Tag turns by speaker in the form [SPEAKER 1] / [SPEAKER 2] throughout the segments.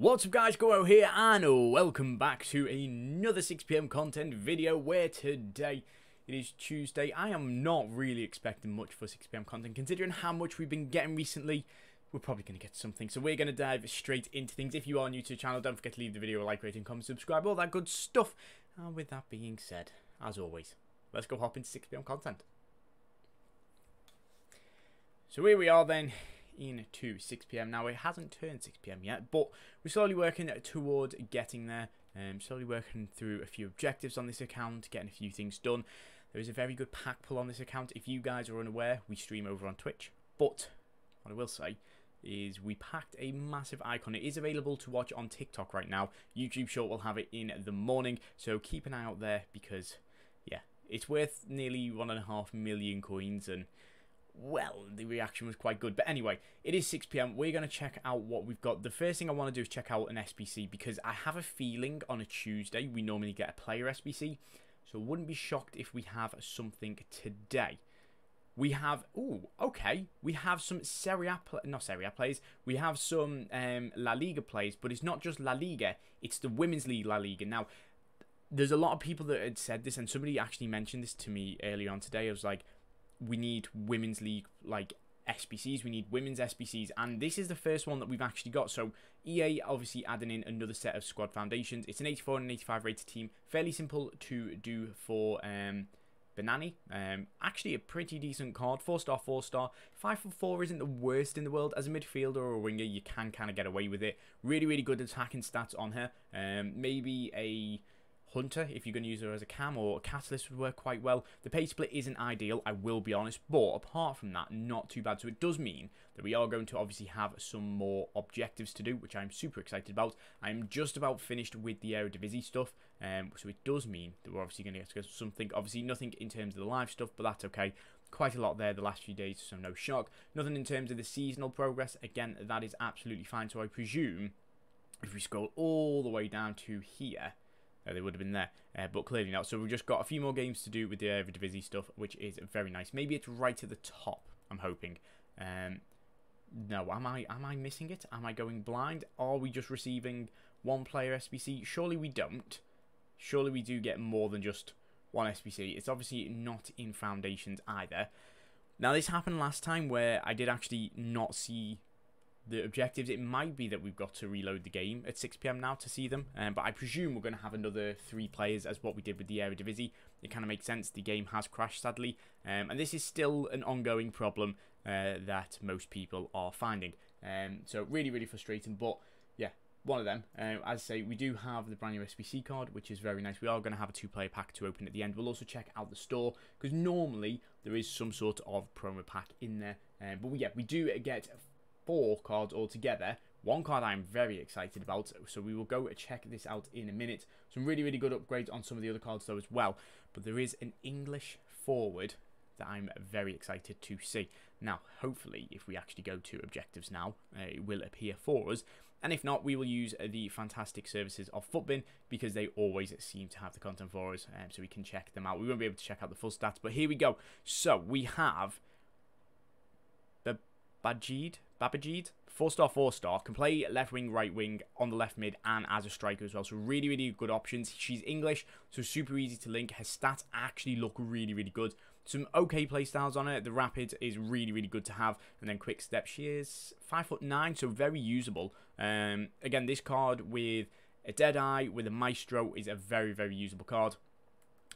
[SPEAKER 1] What's up guys, Gormo here and welcome back to another 6pm content video where today it is Tuesday. I am not really expecting much for 6pm content considering how much we've been getting recently. We're probably going to get something, so we're going to dive straight into things. If you are new to the channel, don't forget to leave the video a like, rating, comment, subscribe, all that good stuff. And with that being said, as always, let's go hop into 6pm content. So here we are then into 6pm. Now, it hasn't turned 6pm yet, but we're slowly working towards getting there. Um, slowly working through a few objectives on this account, getting a few things done. There is a very good pack pull on this account. If you guys are unaware, we stream over on Twitch. But what I will say is we packed a massive icon. It is available to watch on TikTok right now. YouTube Short will have it in the morning, so keep an eye out there because, yeah, it's worth nearly one and a half million coins and well, the reaction was quite good. But anyway, it is 6pm. We're going to check out what we've got. The first thing I want to do is check out an SBC because I have a feeling on a Tuesday we normally get a player SBC. So wouldn't be shocked if we have something today. We have, oh, okay, we have some Serie A, not Serie A players, we have some um, La Liga players, but it's not just La Liga, it's the Women's League La Liga. Now, there's a lot of people that had said this, and somebody actually mentioned this to me earlier on today. I was like, we need women's league like SBCs, we need women's SBCs, and this is the first one that we've actually got. So EA obviously adding in another set of squad foundations. It's an 84 and 85 rated team, fairly simple to do for um, Banini. Um, actually a pretty decent card, four star, four star. Five for four isn't the worst in the world. As a midfielder or a winger, you can kind of get away with it. Really, really good attacking stats on her. Um, maybe a Hunter, if you're going to use her as a cam, or a Catalyst would work quite well. The pay split isn't ideal, I will be honest, but apart from that, not too bad. So it does mean that we are going to obviously have some more objectives to do, which I'm super excited about. I'm just about finished with the Eredivisie stuff, um, so it does mean that we're obviously going to get something. Obviously, nothing in terms of the live stuff, but that's okay. Quite a lot there the last few days, so no shock. Nothing in terms of the seasonal progress. Again, that is absolutely fine. So I presume if we scroll all the way down to here, uh, they would have been there, uh, but clearly not. So we've just got a few more games to do with the Eredivisie stuff, which is very nice. Maybe it's right at the top. I'm hoping. Um, no, am I am I missing it? Am I going blind? Are we just receiving one player SBC? Surely we don't. Surely we do get more than just one SBC. It's obviously not in Foundations either. Now this happened last time where I did actually not see the objectives. It might be that we've got to reload the game at 6pm now to see them, um, but I presume we're going to have another three players as what we did with the Eredivisie. It kind of makes sense. The game has crashed, sadly, um, and this is still an ongoing problem uh, that most people are finding. Um, so really, really frustrating, but yeah, one of them. Uh, as I say, we do have the brand new SBC card, which is very nice. We are going to have a two-player pack to open at the end. We'll also check out the store, because normally there is some sort of promo pack in there. Um, but yeah, we do get four cards altogether. One card I'm very excited about, so we will go check this out in a minute. Some really, really good upgrades on some of the other cards though as well. But there is an English forward that I'm very excited to see. Now, hopefully, if we actually go to objectives now, uh, it will appear for us. And if not, we will use the fantastic services of FUTBIN because they always seem to have the content for us, um, so we can check them out. We won't be able to check out the full stats, but here we go. So we have the Bajid, Babajide, four star, four star, can play left wing, right wing, on the left mid, and as a striker as well. So really, really good options. She's English, so super easy to link. Her stats actually look really, really good. Some okay playstyles on it. The rapid is really, really good to have, and then quick step. She is five foot nine, so very usable. Um, again, this card with a Deadeye with a Maestro is a very, very usable card.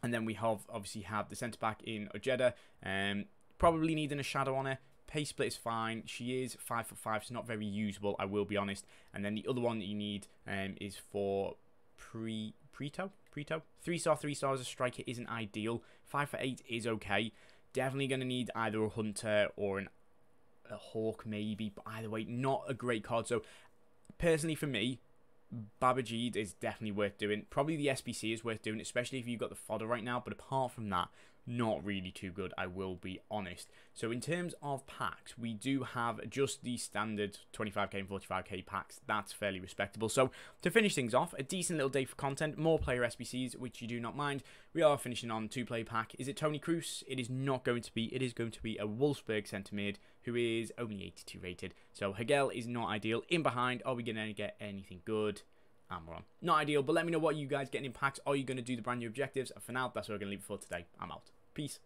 [SPEAKER 1] And then we have obviously have the centre back in Ojeda. Um, probably needing a shadow on her. Pace split is fine. She is five foot five. so not very usable. I will be honest. And then the other one that you need um, is for pre Preto. Preto. Three star, three stars. a striker isn't ideal. Five for eight is okay. Definitely going to need either a hunter or an a hawk maybe. But either way, not a great card. So personally for me, Babajide is definitely worth doing. Probably the SBC is worth doing, especially if you've got the fodder right now. But apart from that, not really too good, I will be honest. So in terms of packs, we do have just the standard 25k and 45k packs. That's fairly respectable. So to finish things off, a decent little day for content, more player SBCs, which you do not mind. We are finishing on two-play pack. Is it Tony Kroos? It is not going to be. It is going to be a Wolfsburg centre mid who is only 82 rated. So Hagel is not ideal. In behind, are we going to get anything good? Not ideal, but let me know what you guys getting in packs. Are you going to do the brand new objectives? And for now, that's what we're going to leave it for today. I'm out. Peace.